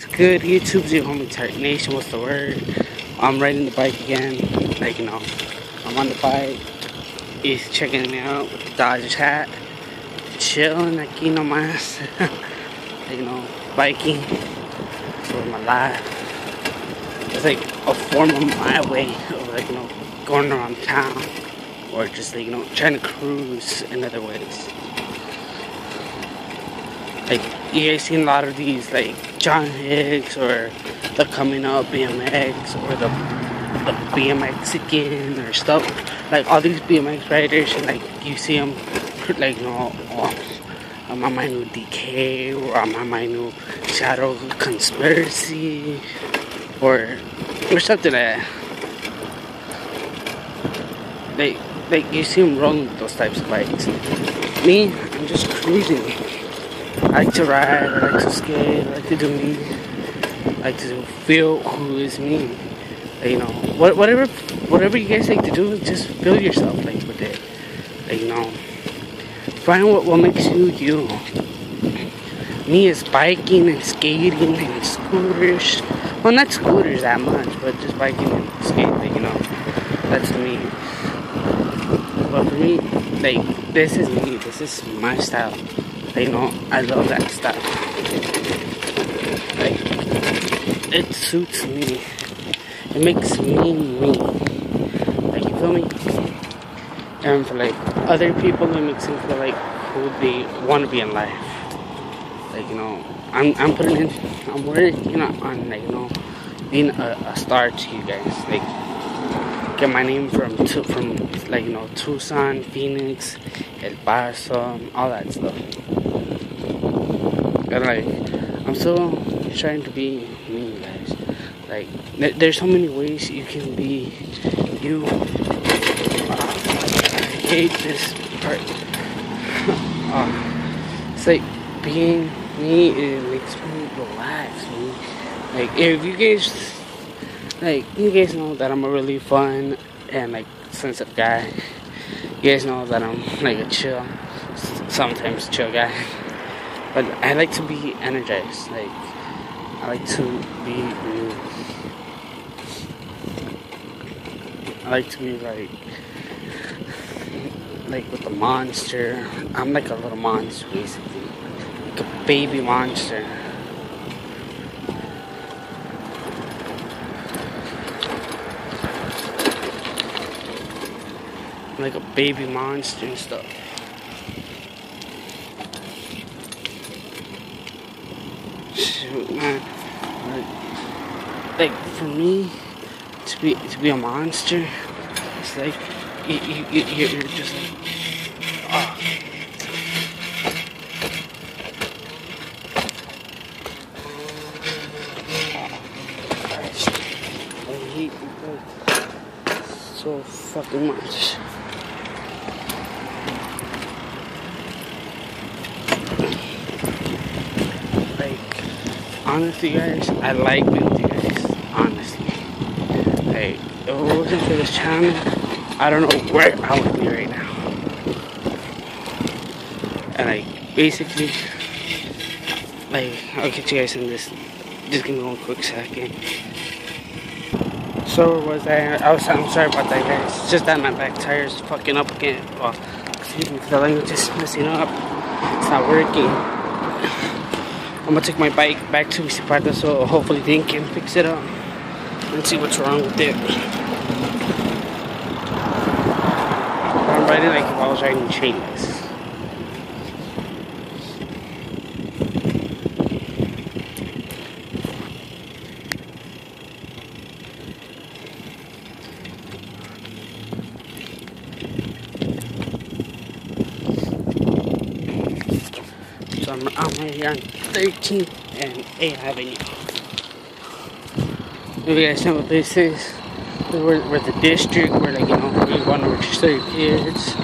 It's good. YouTube's your homie Tart Nation. What's the word? I'm riding the bike again. Like, you know, I'm on the bike. He's checking me out with the Dodgers hat. Chilling, like, you know, my you know, biking for my life. It's like a form of my way of, like, you know, going around town or just, like, you know, trying to cruise in other ways. Like, you guys seen a lot of these, like, John Hicks or the Coming Up BMX or the, the BMX again or stuff. Like, all these BMX riders, and, like, you see them, like, you know, oh, I'm on my new DK or I'm on my new Shadow Conspiracy or or something like that. Like, like you see them rolling those types of bikes. Me, I'm just cruising. I like to ride, I like to skate, I like to do me. I like to feel who is me. You know, what, whatever, whatever you guys like to do, just feel yourself like with it. Like, you know. Find what, what makes you you. Me is biking and skating and scooters. Well, not scooters that much, but just biking and skating, you know. That's me. But for me, like, this is me. This is my style. You know, I love that stuff. Like, it suits me. It makes me me. Like, you feel me? and for like other people it makes them feel like who they want to be in life like you know i'm, I'm putting in i'm working on like you know being a, a star to you guys like get my name from from like you know tucson phoenix el paso all that stuff like i'm still trying to be me guys like there's so many ways you can be you I hate this part. uh, it's like being me, it makes me relax. Man. Like if you guys, like you guys know that I'm a really fun and like sensitive guy. You guys know that I'm like a chill, sometimes chill guy. But I like to be energized. Like I like to be new. I like to be like like with the monster. I'm like a little monster basically. Like a baby monster. like a baby monster and stuff. Man. Like, for me to be to be a monster, it's like you, you, you, you're just like, oh. I hate people so fucking much. Like, honestly, guys, I like you guys. Honestly, like, if it wasn't for this channel. I don't know where I would be right now. And I basically, like, I'll get you guys in this. Just give me one quick second. So was I? I was. I'm sorry about that, guys. It's just that my back tire is fucking up again. Well, excuse me the language, is messing up. It's not working. I'm gonna take my bike back to Visipata so hopefully they can fix it up and see what's wrong with it. I'm riding like if I was riding chainless. So I'm, here on 13th and A Avenue. If you guys know what this is, we're, we're the district where like you know you want to register your kids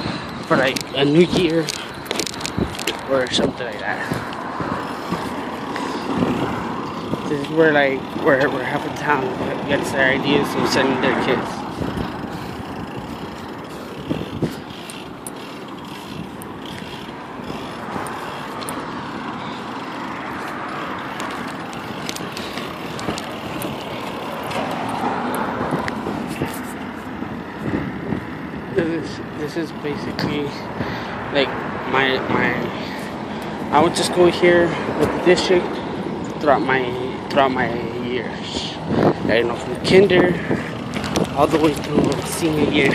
for like a new year or something like that. This is where like where where half the town gets their ideas of sending their kids. This is basically like my my I would just go here with the district throughout my throughout my years. You know, from kinder all the way through senior year.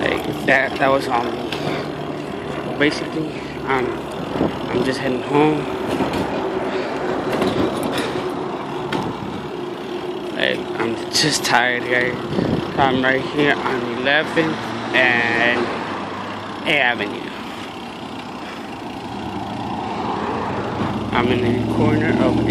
Like that that was on me. Basically, um I'm just heading home. Like I'm just tired guys. I'm right here on 11th and Avenue. I'm in the corner of